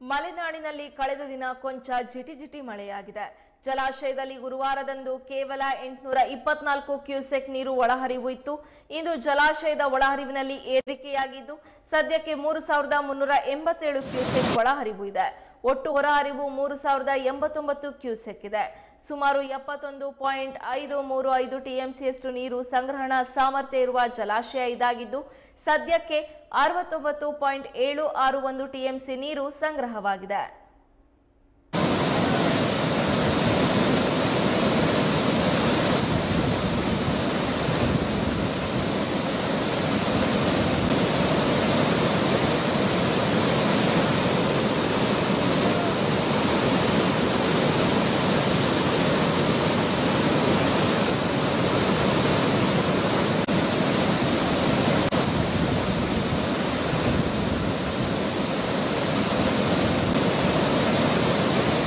ಮಲೆನಾಡಿನಲ್ಲಿ ಕಳೆದ ದಿನ ಕೊಂಚ ಜಿಟಿಜಿಟಿ ಮಳೆಯಾಗಿದೆ. ಜಲಾಶಯದಲ್ಲಿ ಗುರುವಾರದಂದು ಕೇವಲ ಎಂಟುನೂರ ಇಪ್ಪತ್ನಾಲ್ಕು ಕ್ಯೂಸೆಕ್ ನೀರು ಒಳಹರಿವು ಇತ್ತು. ಇಂದು ಜಲಾಶಯದ ಒಳಹರಿವಿನಲ್ಲಿ ಏರಿಕೆಯಾಗಿದ್ದು, ಸದ್ಯಕ್ಕೆ ಮೂರು ಸಾವಿರದ ಮುನ್ನೂರ ಎಂಬತ್ತೇಳು ಕ್ಯೂಸೆಕ್ ಒಳಹರಿವು ಇದೆ. ಒಟ್ಟು ಹೊರಹರಿವು ಮೂರು ಸಾವಿರದ ಎಂಬತ್ತೊಂಬತ್ತು ಕ್ಯೂಸೆಕ್ ಇದೆ. ಸುಮಾರು ಎಪ್ಪತ್ತೊಂದು ಪಾಯಿಂಟ್ ಐದು ಮೂರು ಐದು ಟಿಎಂಸಿಯಷ್ಟು ನೀರು ಸಂಗ್ರಹಣಾ ಸಾಮರ್ಥ್ಯ ಇರುವ ಜಲಾಶಯ ಇದಾಗಿದ್ದು, ಸದ್ಯಕ್ಕೆ ಅರವತ್ತೊಂಬತ್ತು ಪಾಯಿಂಟ್ ಏಳು ಆರು ಒಂದು ಟಿಎಂಸಿ ನೀರು ಸಂಗ್ರಹವಾಗಿದೆ.